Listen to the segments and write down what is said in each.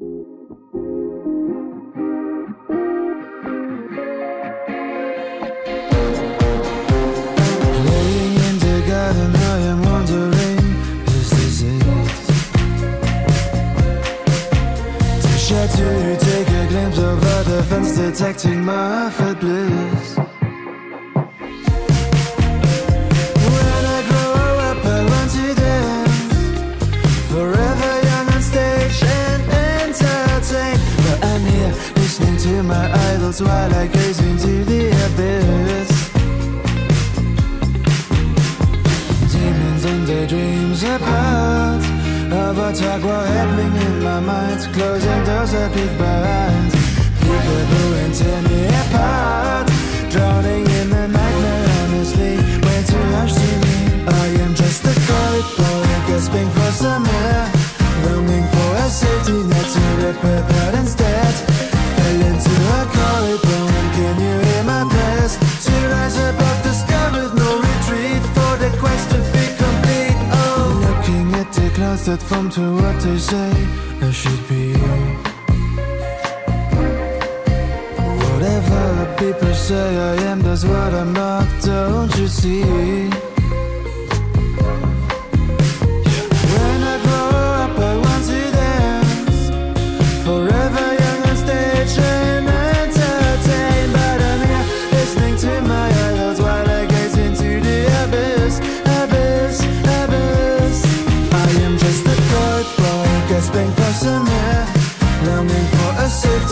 To take a glimpse over the fence, detecting my fat idols while I gaze into the abyss. Demons and daydreams apart. Of a were happening in my mind. Closing doors that peek behind Peekaboo and tear me apart. Drowning in the nightmare honestly. Way too harsh to me. I am just a cold boy Gasping for some air. Longing for a safety net to rip apart that form to what they say I should be Whatever people say I am, that's what I'm not, don't you see?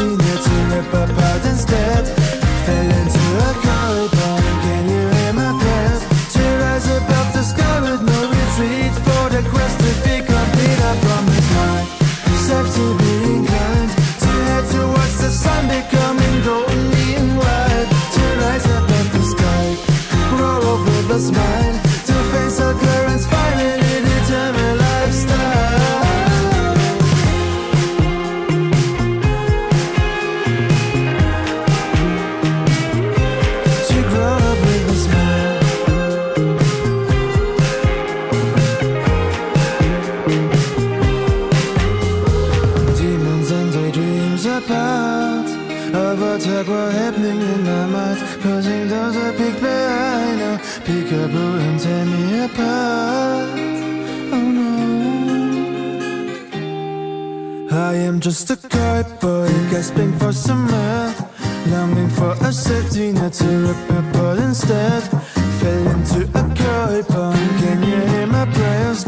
To rip apart instead into a Can you hear my? To rise above the sky with no retreat For the quest to to be To head towards the sun Becoming golden To rise above the sky Grow over the smile Attack were happening in my mind. Closing doors I peek behind now Peekaboo and tear me apart. Oh no. I am just a boy Gasping for some Longing for a safety net To rip apart instead. Fell into a koi pond Can you hear my prayers